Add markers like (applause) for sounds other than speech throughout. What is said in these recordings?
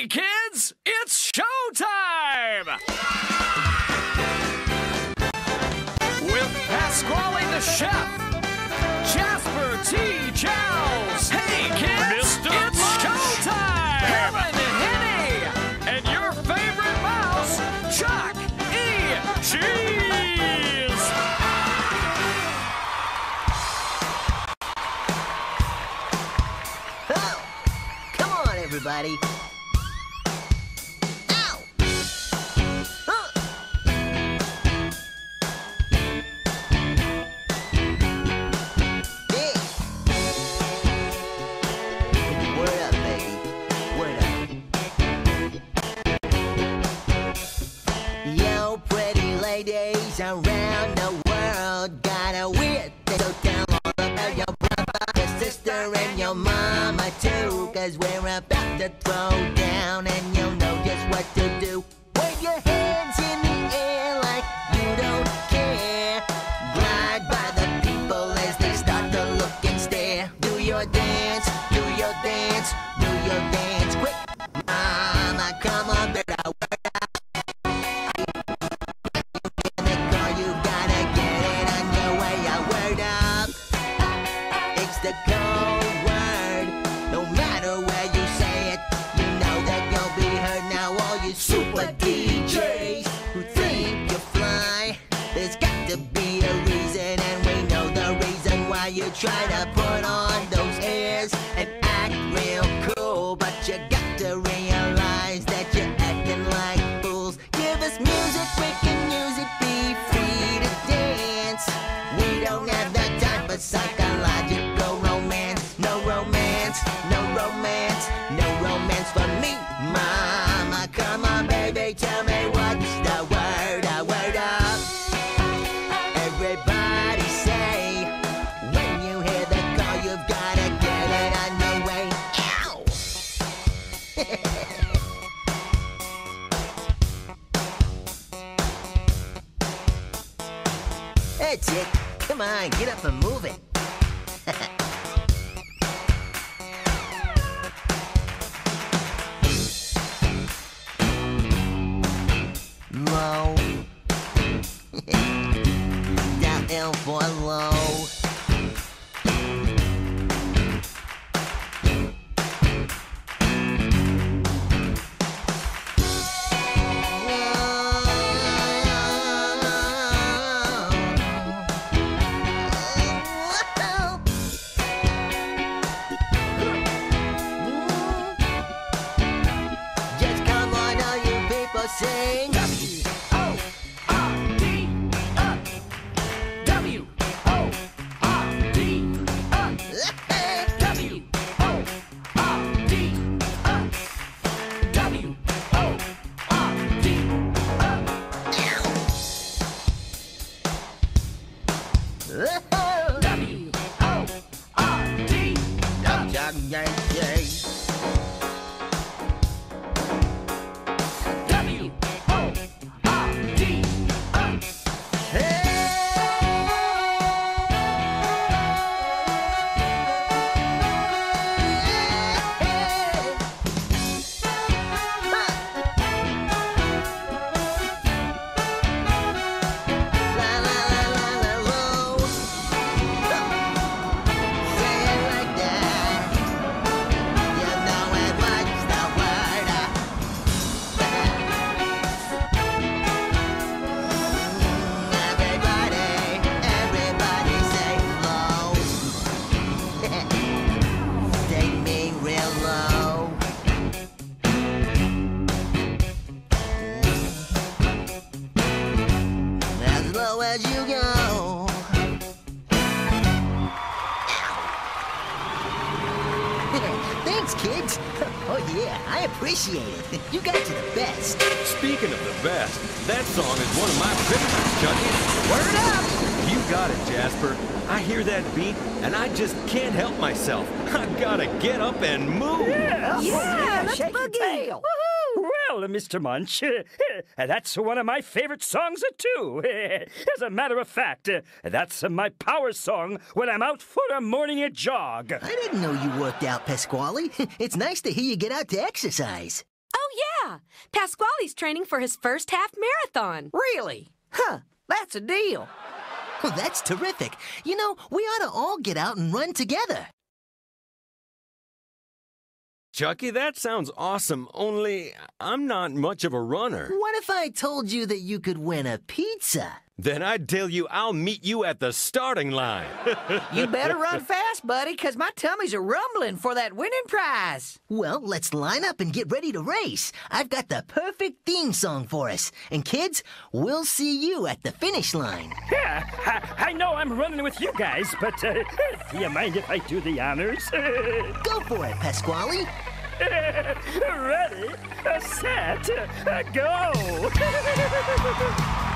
Hey, kids, it's showtime! With Pasquale the chef, Jasper T. Jowls. Hey, kids, Mr. it's Munch. showtime! Helen Henny, and your favorite mouse, Chuck E. Cheese. Oh, come on, everybody. Around the world got a weird thing to tell all about your brother, your sister, and your mama too. Cause we're about to throw down try to put on those airs and act real cool. But you got to realize that you're acting like fools. Give us music, we can use it, be free to dance. We don't have the time for psychological Down L for low. And I just can't help myself. (laughs) I've gotta get up and move. Yeah, let's boogie. Well, uh, Mr. Munch, (laughs) uh, that's one of my favorite songs, uh, too. (laughs) As a matter of fact, that's my power song when I'm out for a morning jog. I didn't know you worked out, Pasquale. It's nice to hear you get out to exercise. Oh, yeah, Pasquale's training for his first half marathon. Really? Huh, that's a deal. Well, that's terrific. You know, we ought to all get out and run together. Chucky, that sounds awesome, only I'm not much of a runner. What if I told you that you could win a pizza? Then I'd tell you I'll meet you at the starting line. You better run fast, (laughs) buddy, 'cause my tummy's a rumbling for that winning prize. Well, let's line up and get ready to race. I've got the perfect theme song for us. And kids, we'll see you at the finish line. Yeah, I, I know I'm running with you guys, but uh, do you mind if I do the honors? (laughs) Go for it, Pasquale. (laughs) Ready, set, go! (laughs)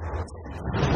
何?